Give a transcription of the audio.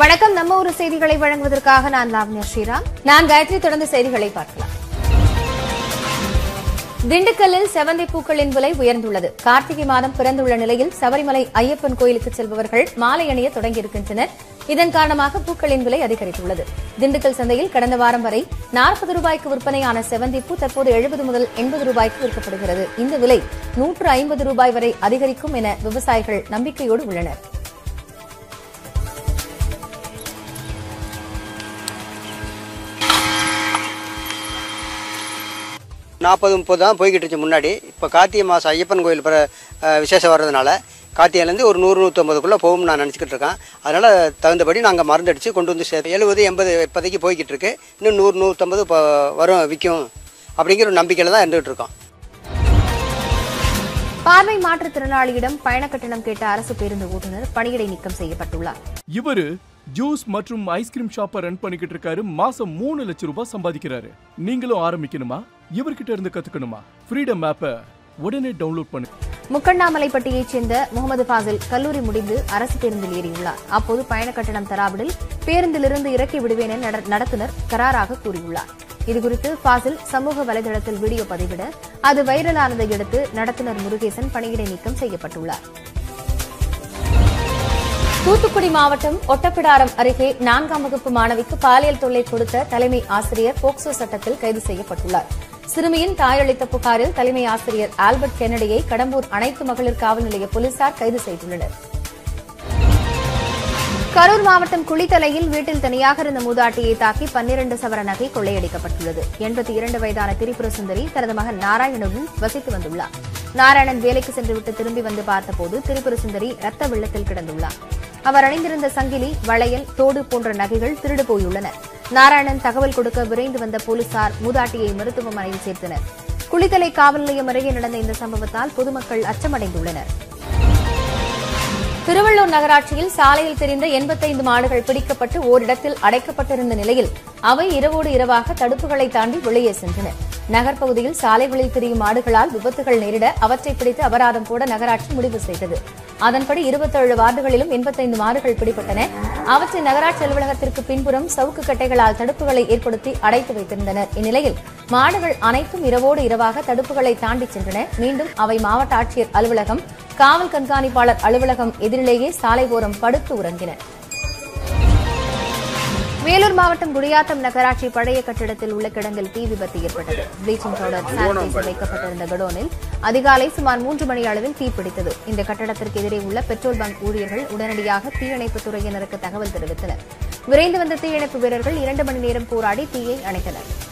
வணக்கம். நம்ம ஒரு செய்திகளை வழங்குவதற்காக நான் லாவண்யா ஸ்ரீராம். நான் காயத்ரி தொடர்ந்து செய்திகளை பார்க்கலாம். திண்டுக்கல்லில் செவந்தி பூக்களின் விலை உயர்ந்துள்ளது. கார்த்திகை மாதம் பிறந்துள்ள நிலையில் சபரிமலை ஐயப்பன் கோயிலுக்கு செல்பவர்கள் மாலை அணிய தொடங்கியிருக்கின்றனர். இதன் காரணமாக பூக்களின் விலை அதிகரித்துள்ளது. திண்டுக்கல் சந்தையில் கடந்த வாரம் வரை நாற்பது ரூபாய்க்கு விற்பனையான செவந்தி பூ தற்போது எழுபது முதல் எண்பது ரூபாய்க்கு விற்கப்படுகிறது. இந்த விலை நூற்று ஐம்பது ரூபாய் வரை அதிகரிக்கும் என விவசாயிகள் நம்பிக்கையோடு உள்ளனர். நாற்பது முப்பது தான் போய்கிட்டு இருந்துச்சு முன்னாடி. இப்போ கார்த்திகை மாதம் ஐயப்பன் கோயில் பிற விசேஷம் வர்றதுனால கார்த்திகைலேருந்து ஒரு நூறு நூற்றம்பதுக்குள்ளே போகும்னு நான் நினச்சிக்கிட்டு இருக்கேன். அதனால் தகுந்தபடி நாங்கள் மருந்தடிச்சு கொண்டு வந்து சேர்த்து எழுபது எண்பது இப்போதைக்கு போய்கிட்டு இருக்கு. இன்னும் நூறு நூற்றம்பது இப்போ வரும் விற்கும் அப்படிங்கிற ஒரு நம்பிக்கையில் தான் இருந்துகிட்டு இருக்கோம். பார்வை மாற்றுத்திறனாளியிடம் பயண கட்டணம் கேட்ட அரசு பேருந்து ஓட்டுநர் பணியிடை நீக்கம் செய்யப்பட்டுள்ளார். இவரு ஜூஸ் மற்றும் ஐஸ்கிரீம் ஷாப்பை ரன் பண்ணிக்கிட்டு இருக்காரு. மாசம் மூணு லட்சம் ரூபாய் சம்பாதிக்கிறாரு. நீங்களும் ஆரம்பிக்கணுமா? இவர்கிட்ட இருந்து கத்துக்கணுமா? ஃப்ரீடம் ஆப்பை உடனே டவுன்லோட் பண்ணு. முக்கண்ணாமலைப்பட்டியைச் சேர்ந்த முகமது ஃபாசில் கல்லூரி முடிந்து அரசு பேருந்தில் ஏறியுள்ளார். அப்போது பயண கட்டணம் தராவிடில் பேருந்திலிருந்து இறக்கி விடுவேன் என நட- நடத்துனர் கராராக கூறியுள்ளார். இதுகுறித்து ஃபாசில் சமூக வலைதளத்தில் வீடியோ பதிவிட அது வைரலானதை அடுத்து நடத்துனர் முருகேசன் பணியிடை நீக்கம் செய்யப்பட்டுள்ளார். தூத்துக்குடி மாவட்டம் ஒட்டப்பிடாரம் அருகே நான்காம் வகுப்பு மாணவிக்கு பாலியல் தொல்லை கொடுத்த தலைமை ஆசிரியர் போக்சோ சட்டத்தில் கைது செய்யப்பட்டுள்ளார். சிறுமியின் தாயளித்த புகாரில் தலைமை ஆசிரியர் ஆல்பர்ட் கென்னடியை கடம்பூர் அனைத்து மகளிர் காவல் நிலைய போலீசார் கைது செய்துள்ளனர். கரூர் மாவட்டம் குளித்தலையில் வீட்டில் தனியாக இருந்த மூதாட்டியை தாக்கி பன்னிரண்டு சவர நகை கொள்ளையடிக்கப்பட்டுள்ளது. எண்பத்தி இரண்டு வயதான திரிபுர சுந்தரி தனது மகன் நாராயணனுடன் வசித்து வந்துள்ளார். நாராயணன் வேலைக்கு சென்றுவிட்டு திரும்பி வந்து பார்த்தபோது திரிபுர சுந்தரி ரத்த வெள்ளத்தில் கிடந்துள்ளார். அவர் அணிந்திருந்த சங்கிலி வளையல் தோடு போன்ற நகைகள் திருடு போயுள்ளன. நாராயணன் தகவல் கொடுக்க விரைந்து வந்த போலீசார் மூதாட்டியை மருத்துவமனையில் சேர்த்தனர். குளித்தலை காவல் நிலையம் அருகே நடந்த இந்த சம்பவத்தால் பொதுமக்கள் அச்சமடைந்துள்ளனர். திருவள்ளூர் நகராட்சியில் சாலையில் தெரிந்த எண்பத்தைந்து மாடுகள் பிடிக்கப்பட்டு ஓரிடத்தில் அடைக்கப்பட்டிருந்த நிலையில் அவை இரவோடு இரவாக தடுப்புகளை தாண்டி வெளியே சென்றன. நகர்ப்பகுதியில் சாலைகளில் திரியும் மாடுகளால் விபத்துகள் நேரிட அவற்றை பிடித்து அபராதம் போட நகராட்சி முடிவு செய்தது. அதன்படி இருபத்தேழு வார்டுகளிலும் எண்பத்தைந்து மாடுகள் பிடிபட்டன. அவற்றை நகராட்சி அலுவலகத்திற்கு பின்புறம் சவுக்கு கட்டைகளால் தடுப்புகளை ஏற்படுத்தி அடைத்து வைத்திருந்தனர். இந்நிலையில் மாடுகள் அனைத்தும் இரவோடு இரவாக தடுப்புகளை தாண்டி சென்றன. மீண்டும் அவை மாவட்ட ஆட்சியர் அலுவலகம் காவல் கண்காணிப்பாளர் அலுவலகம் எதிரிலேயே சாலை ஓரம் படுத்து உறங்கின. வேலூர் மாவட்டம் குடியாத்தம் நகராட்சி பழைய கட்டிடத்தில் உள்ள கிடங்கில் தீ விபத்து ஏற்பட்டது. ப்ளீச்சிங் பவுடர் சானிடைசர் வைக்கப்பட்டிருந்த கடோனில் அதிகாலை சுமார் மூன்று மணி அளவில் தீ பிடித்தது. இந்த கட்டடத்திற்கு எதிரே உள்ள பெட்ரோல் பங்க் ஊழியர்கள் உடனடியாக தீயணைப்புத் துறையினருக்கு தகவல் தெரிவித்தனர். விரைந்து வந்த தீயணைப்பு வீரர்கள் இரண்டு மணி நேரம் போராடி தீயை அணைத்தனர்.